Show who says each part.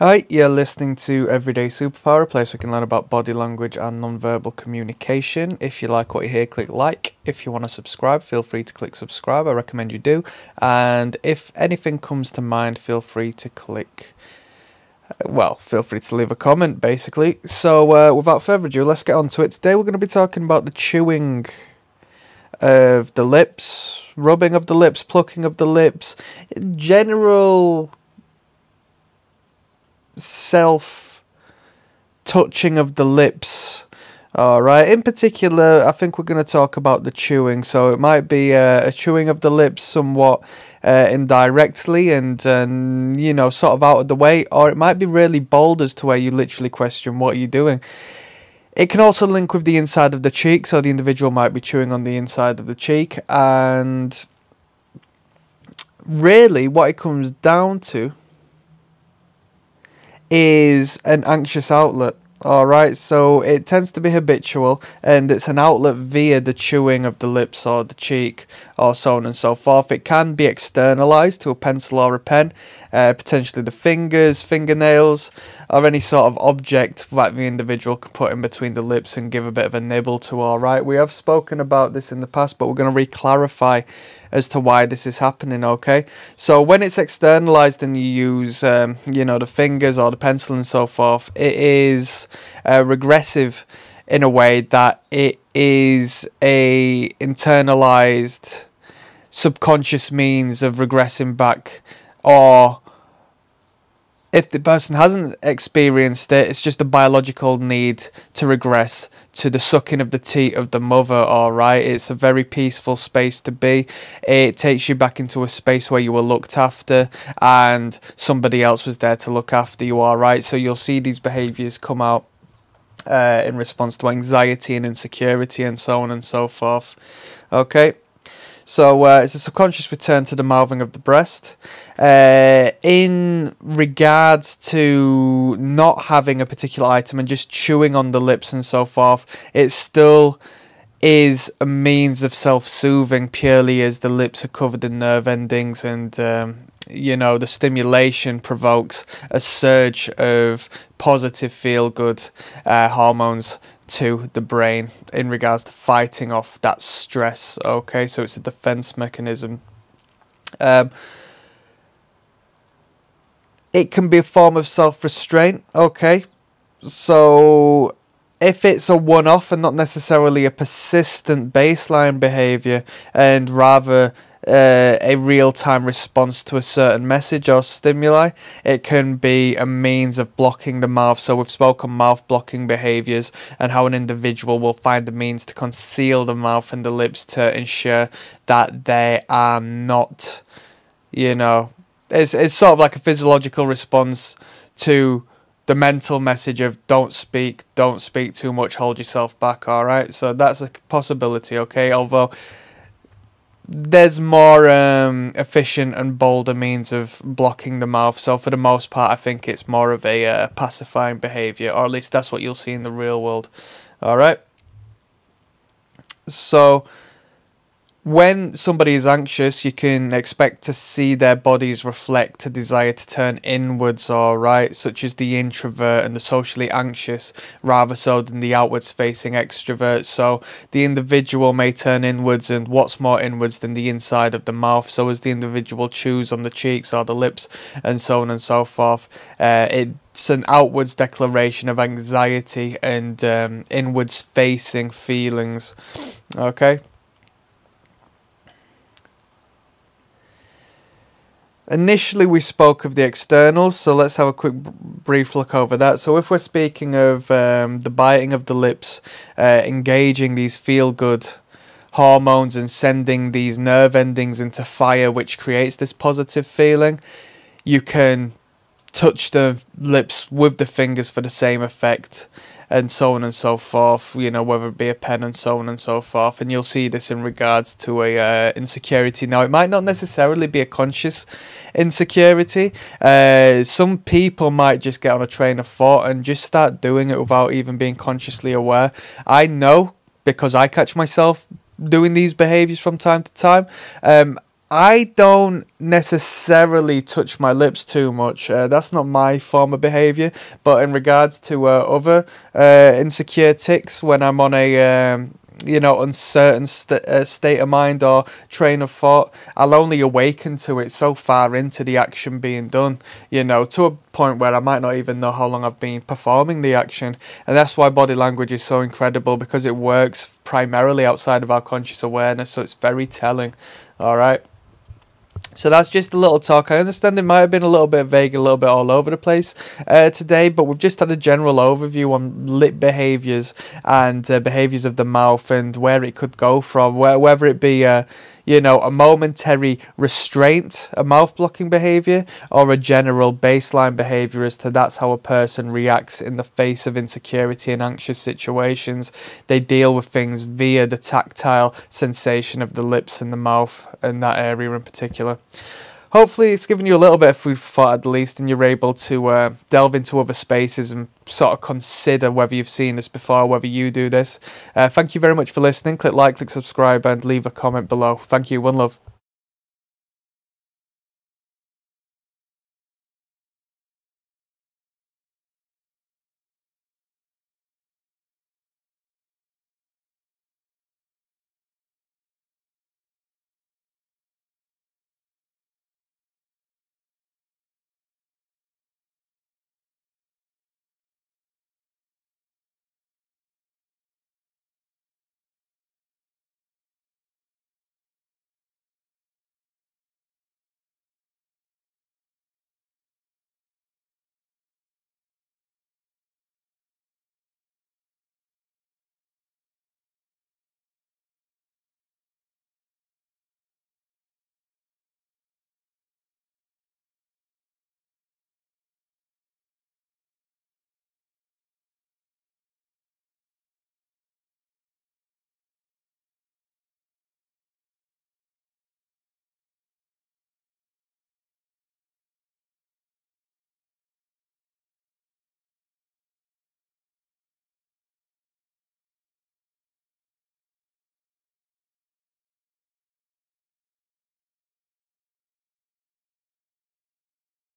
Speaker 1: Hi, you're listening to Everyday Superpower, a place we can learn about body language and non-verbal communication. If you like what you hear, click like. If you want to subscribe, feel free to click subscribe. I recommend you do. And if anything comes to mind, feel free to click. uh, Well, feel free to leave a comment, basically. So, uh, without further ado, let's get on to it. Today, we're going to be talking about the chewing of the lips, rubbing of the lips, plucking of the lips, general self touching of the lips. All right. In particular, I think we're going to talk about the chewing. So it might be uh, a chewing of the lips somewhat uh, indirectly and, um, you know, sort of out of the way, or it might be really bold as to where you literally question what you're doing. It can also link with the inside of the cheek, so the individual might be chewing on the inside of the cheek. And really, what it comes down to is an anxious outlet. All right, so it tends to be habitual, and it's an outlet via the chewing of the lips or the cheek, or so on and so forth. It can be externalized to a pencil or a pen, uh, potentially the fingers, fingernails, or any sort of object that the individual can put in between the lips and give a bit of a nibble to. All right, we have spoken about this in the past, but we're going to re-clarify as to why this is happening. Okay, so when it's externalized and you use, um, you know, the fingers or the pencil and so forth, it is uh, regressive in a way that it is a internalized subconscious means of regressing back or if the person hasn't experienced it, it's just a biological need to regress to the sucking of the teat of the mother, alright? It's a very peaceful space to be. It takes you back into a space where you were looked after and somebody else was there to look after you, alright? So you'll see these behaviours come out uh, in response to anxiety and insecurity and so on and so forth. Okay? So uh, it's a subconscious return to the mouthing of the breast. Uh, in regards to not having a particular item and just chewing on the lips and so forth, it still is a means of self-soothing purely as the lips are covered in nerve endings and um, you know the stimulation provokes a surge of positive feel good uh, hormones to the brain in regards to fighting off that stress. Okay, so it's a defense mechanism. Um, it can be a form of self restraint. Okay, so if it's a one off and not necessarily a persistent baseline behavior, and rather uh, a real time response to a certain message or stimuli. It can be a means of blocking the mouth. So, we've spoken mouth blocking behaviors and how an individual will find the means to conceal the mouth and the lips to ensure that they are not, you know, it's, it's sort of like a physiological response to the mental message of don't speak, don't speak too much, hold yourself back, alright? So, that's a possibility, okay? Although there's more um, efficient and bolder means of blocking the mouth. So for the most part, I think it's more of a uh, pacifying behavior, or at least that's what you'll see in the real world. All right. So when somebody is anxious, you can expect to see their bodies reflect a desire to turn inwards, or right, such as the introvert and the socially anxious, rather so than the outwards facing extrovert. So the individual may turn inwards, and what's more inwards than the inside of the mouth? So as the individual chews on the cheeks or the lips, and so on and so forth, uh, it's an outwards declaration of anxiety and um, inwards facing feelings. Okay. Initially, we spoke of the externals, so let's have a quick brief look over that. So, if we're speaking of um, the biting of the lips, uh, engaging these feel good hormones and sending these nerve endings into fire, which creates this positive feeling, you can touch the lips with the fingers for the same effect and so on and so forth. You know, whether it be a pen and so on and so forth. And you'll see this in regards to a uh, insecurity. Now, it might not necessarily be a conscious insecurity. Uh, some people might just get on a train of thought and just start doing it without even being consciously aware. I know because I catch myself doing these behaviors from time to time. Um, I don't necessarily touch my lips too much. Uh, that's not my form of behaviour. But in regards to uh, other uh, insecure ticks, when I'm on a um, you know uncertain st- uh, state of mind or train of thought, I'll only awaken to it so far into the action being done. You know, to a point where I might not even know how long I've been performing the action, and that's why body language is so incredible because it works primarily outside of our conscious awareness. So it's very telling. All right. So that's just a little talk. I understand it might have been a little bit vague, a little bit all over the place uh, today, but we've just had a general overview on lip behaviors and uh, behaviors of the mouth and where it could go from, where, whether it be. Uh, you know, a momentary restraint, a mouth blocking behavior, or a general baseline behavior as to that's how a person reacts in the face of insecurity and anxious situations. They deal with things via the tactile sensation of the lips and the mouth and that area in particular hopefully it's given you a little bit of food for thought at least and you're able to uh, delve into other spaces and sort of consider whether you've seen this before whether you do this. Uh, thank you very much for listening. Click like click subscribe and leave a comment below. Thank you. One love